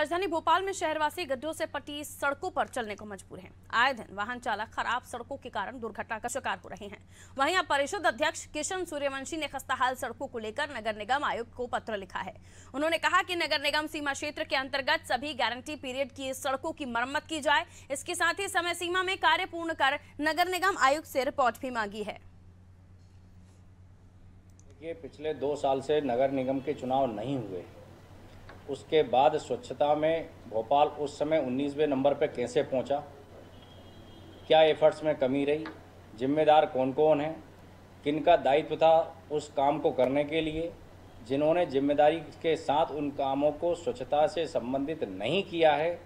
राजधानी भोपाल में शहरवासी गड्ढों से पटी सड़कों पर चलने को मजबूर हैं। आए दिन वाहन चालक खराब सड़कों के कारण दुर्घटना का शिकार हो रहे हैं। वहीं अब परिषद अध्यक्ष किशन सूर्यवंशी ने खस्ताहाल सड़कों को लेकर नगर निगम आयुक्त को पत्र लिखा है। उन्होंने कहा कि नगर निगम सीमा क्षेत्र के अंतर्गत सभी गारंटी पीरियड की सड़कों की मरम्मत की जाए। इसके साथ ही समय सीमा में कार्य पूर्ण कर नगर निगम आयुक्त से रिपोर्ट भी मांगी है। ये पिछले दो साल से नगर निगम के चुनाव नहीं हुए। उसके बाद स्वच्छता में भोपाल उस समय उन्नीसवें नंबर पर कैसे पहुँचा? क्या एफर्ट्स में कमी रही? जिम्मेदार कौन कौन है किनका दायित्व था उस काम को करने के लिए? जिन्होंने ज़िम्मेदारी के साथ उन कामों को स्वच्छता से संबंधित नहीं किया है,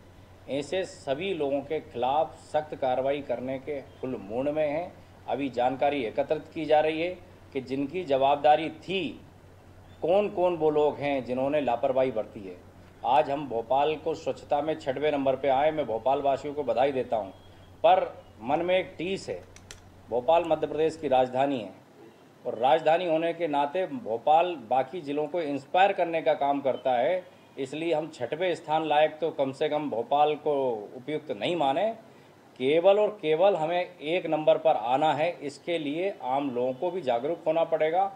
ऐसे सभी लोगों के खिलाफ सख्त कार्रवाई करने के फुल मूड में हैं। अभी जानकारी एकत्रित की जा रही है कि जिनकी जवाबदारी थी कौन कौन वो लोग हैं जिन्होंने लापरवाही बरती है? आज हम भोपाल को स्वच्छता में छठवें नंबर पे आए, मैं भोपाल वासियों को बधाई देता हूँ। पर मन में एक टीस है, भोपाल मध्य प्रदेश की राजधानी है। और राजधानी होने के नाते भोपाल बाकी ज़िलों को इंस्पायर करने का काम करता है, इसलिए हम छठवें स्थान लायक तो कम से कम भोपाल को उपयुक्त नहीं माने। केवल और केवल हमें एक नंबर पर आना है, इसके लिए आम लोगों को भी जागरूक होना पड़ेगा।